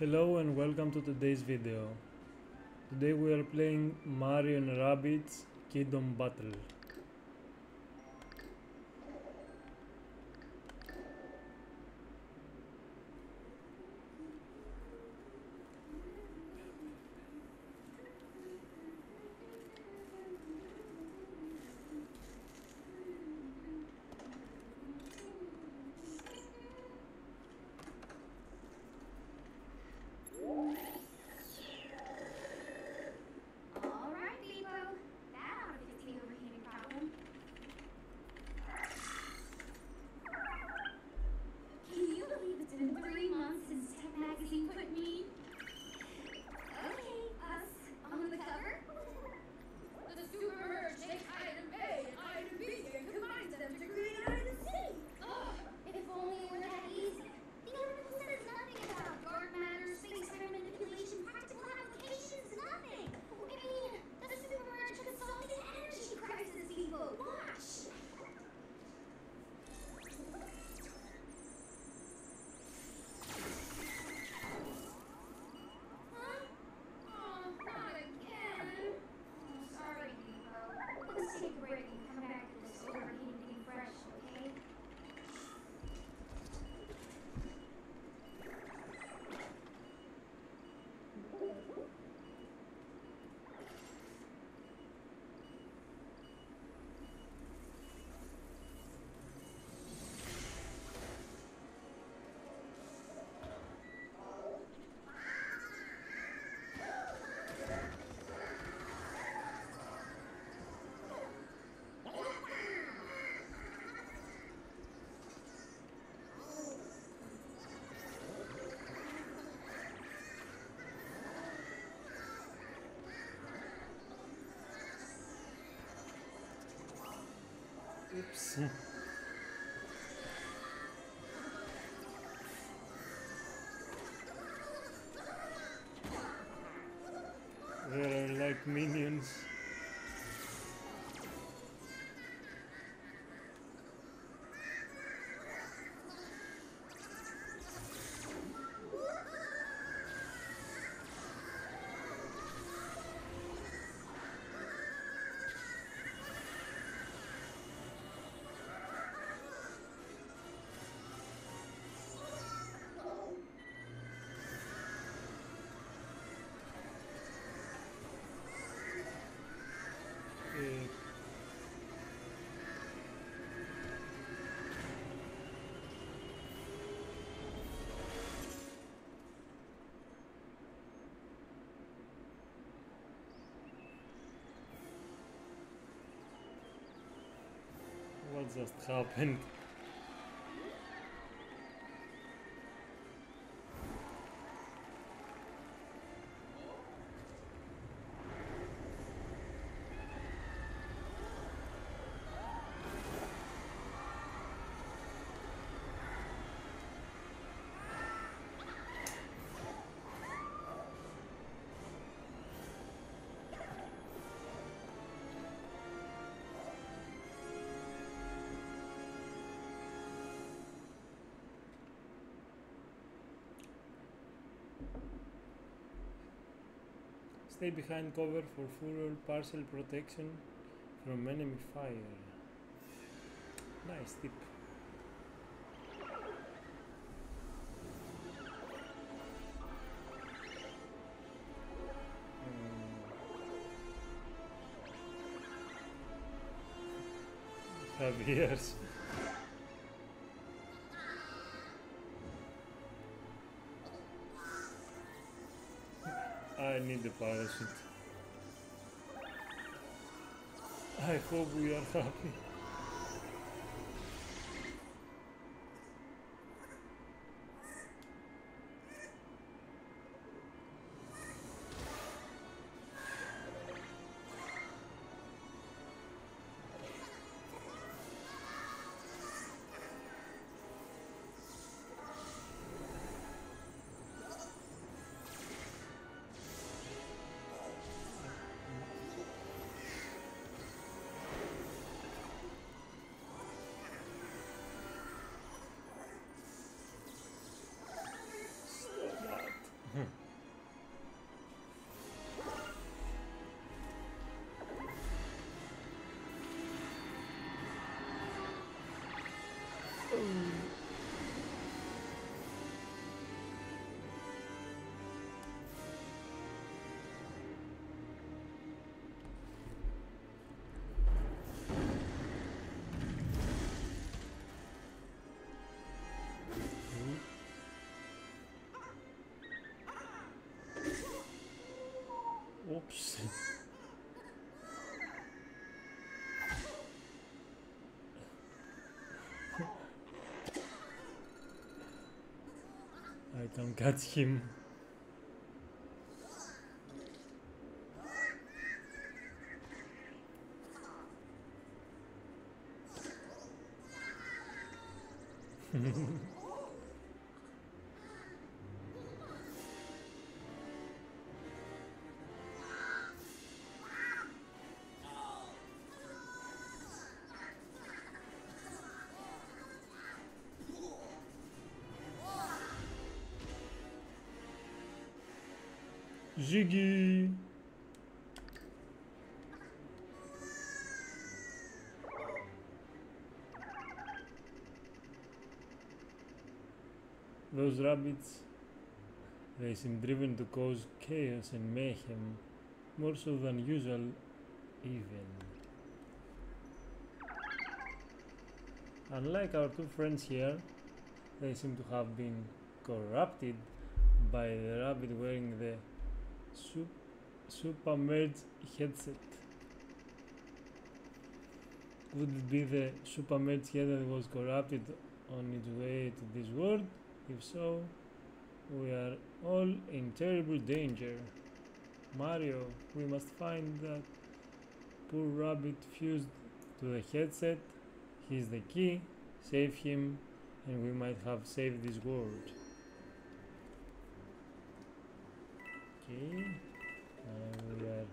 Hello and welcome to today's video. Today we are playing Mario and Rabbids Kingdom Battle. Oops. Hmm. There are like minions. unseres Trabend Stay behind cover for full partial protection from enemy fire. Nice tip. Hmm. have ears I need the parachute. I hope we are happy. Can catch him. Ziggy! Those Rabbids, they seem driven to cause chaos and mayhem, more so than usual, even. Unlike our two friends here, they seem to have been corrupted by the Rabbid wearing the Sup SupaMerge headset. Would it be the SupaMerge that was corrupted on its way to this world? If so, we are all in terrible danger. Mario, we must find that poor Rabbid fused to the headset. He's the key. Save him, and we might have saved this world. Okay, uh, we are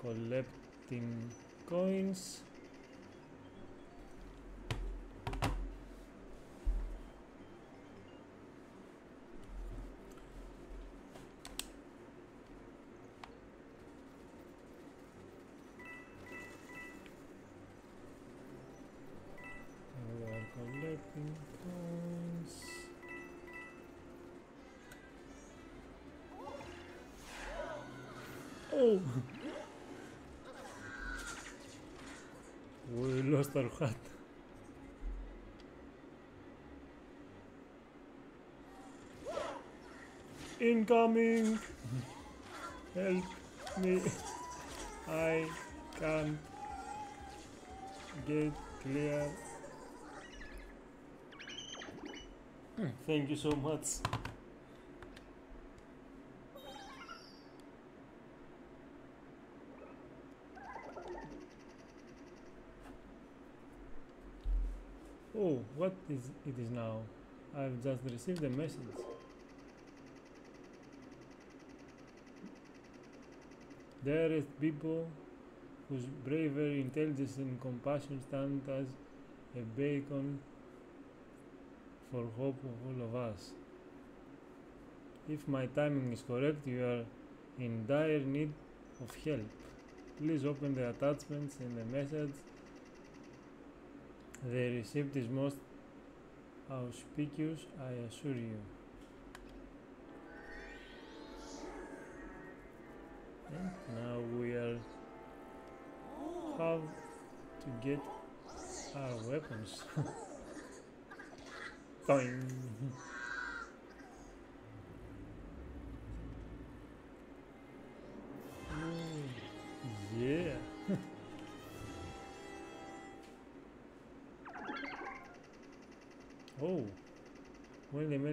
collecting coins. We lost our hat. Incoming! Help me. I can't get clear. Hmm. Thank you so much. Oh, what is it is now? I've just received a message. Dearest people whose bravery, intelligence and compassion stand as a beacon for hope of all of us. If my timing is correct, you are in dire need of help. Please open the attachments in the message. The receipt is most auspicious, I assure you. And now we are have to get our weapons.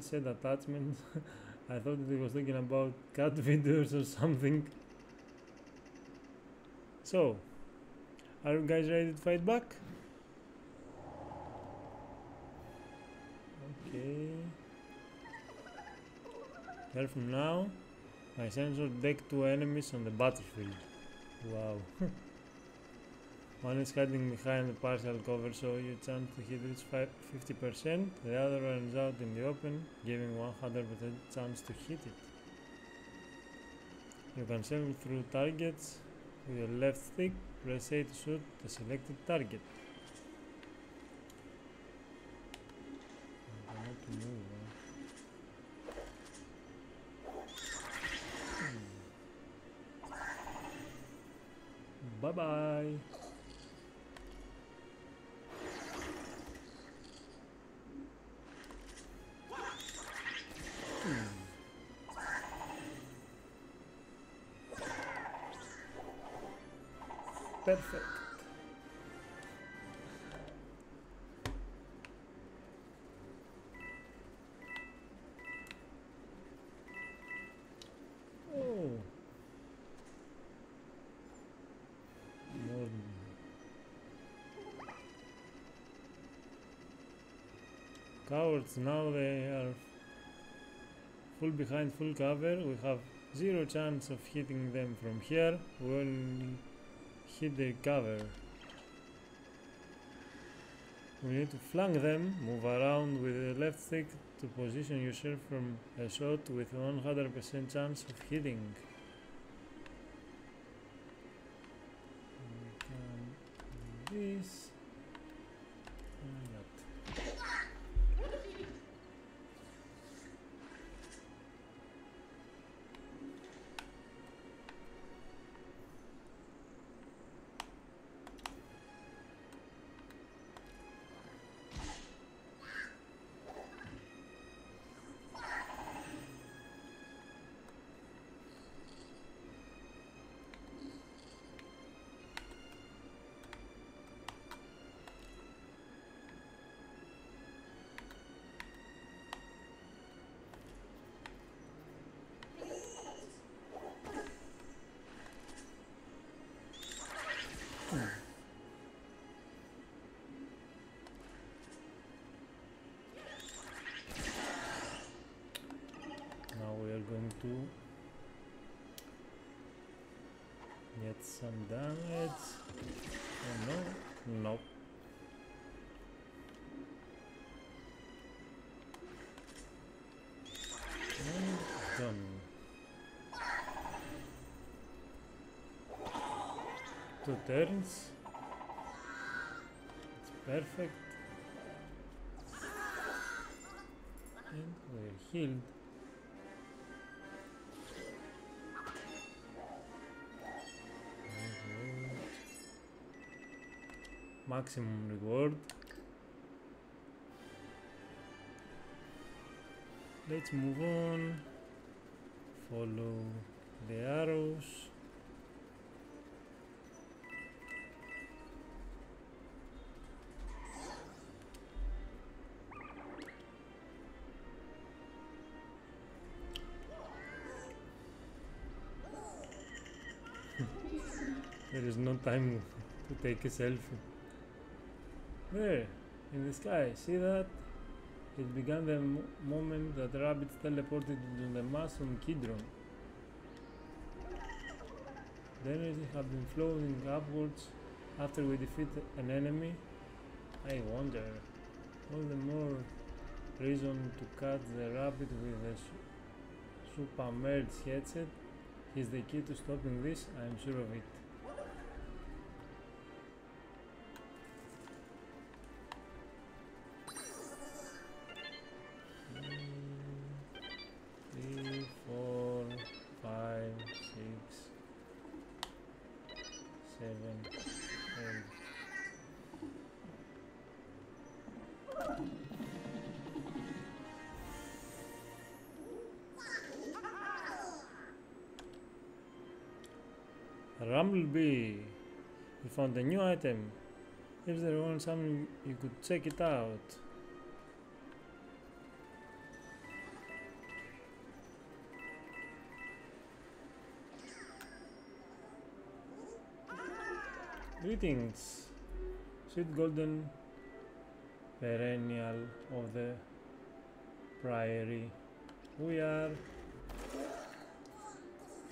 man said attachment, I thought he was talking about cat videos or something. So, are you guys ready to fight back? Okay. There from now, my sensor detect two enemies on the battlefield. Wow. One is hiding behind the partial cover, so your chance to hit is 50%. The other one is out in the open, giving 100% chance to hit it. You can circle through targets with your left stick. Press A to shoot the selected target. Huh? Perfect. Oh. More cowards now they are full behind full cover we have zero chance of hitting them from here we only hit their cover. We need to flank them move around with the left stick to position yourself from a shot with 100% chance of hitting Two turns. It's perfect. And we're healed. Maximum reward. Let's move on. Follow the arrows. There is no time to take a selfie. There, in the sky, see that? It began the mo- moment that Rabbids teleported into the Mushroom Kingdom. The energy had been flowing upwards after we defeat an enemy. I wonder. All the more reason to catch the Rabbid with the su- SupaMerge headset. He's the key to stopping this, I am sure of it. Found a new item. If there were something, you could check it out. Greetings, sweet golden perennial of the priory. We are.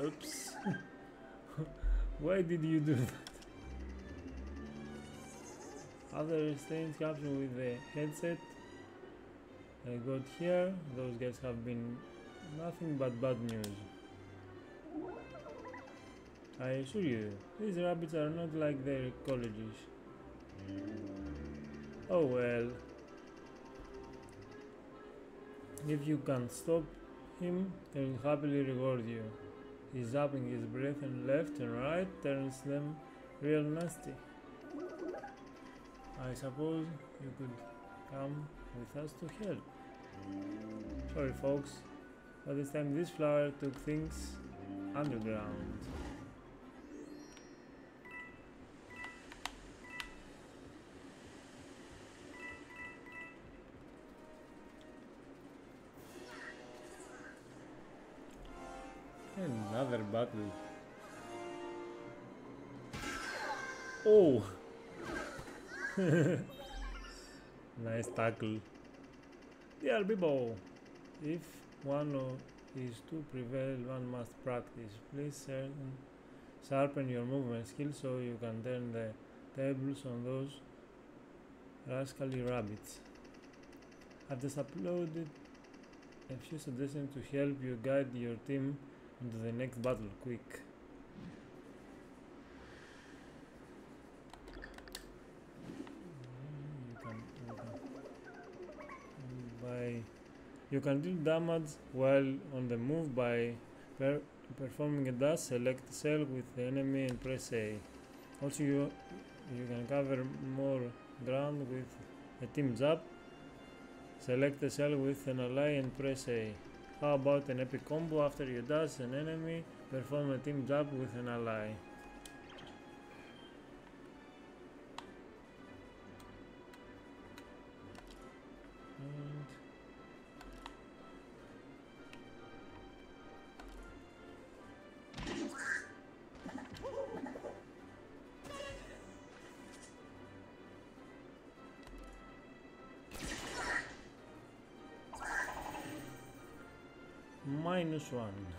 Oops. Why did you do that? Other strange caption with the headset I got here. Those guys have been nothing but bad news. I assure you, these Rabbids are not like their colleges. Oh well. If you can stop him, he will happily reward you. He's zapping his breath and left and right turns them real nasty. I suppose you could come with us to help. Sorry folks, but this time this flower took things underground. Another battle. Oh! nice tackle. Dear people, if one is to prevail, one must practice. Please sharpen your movement skills so you can turn the tables on those rascally Rabbids. I've just uploaded a few suggestions to help you guide your team into the next battle quick. You can, you can by you can deal damage while on the move by per performing a dash. Select cell with the enemy and press A. Also, you you can cover more ground with a team jump. Select a cell with an ally and press A. How about an epic combo after you dash an enemy? Perform a team jump with an ally. Minus one.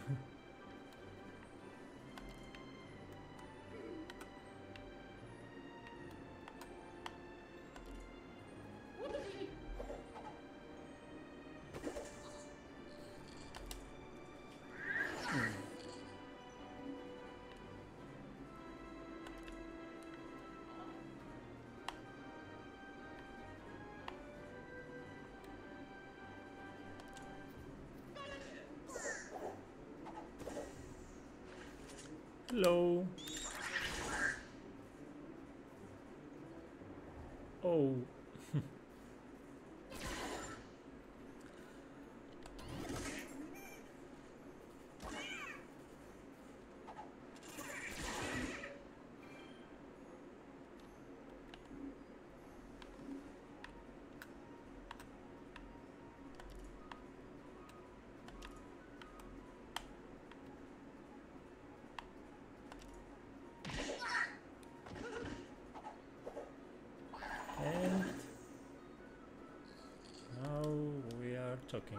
Hello. Oh. And now we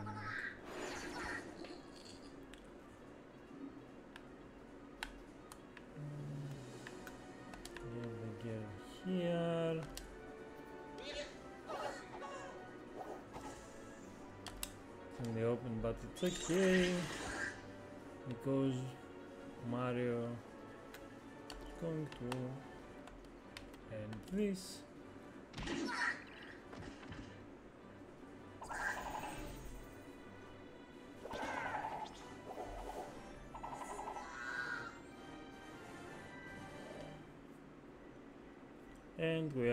are the girl here. It's in the open, but it's okay because Mario is going to end this.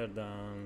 Are done.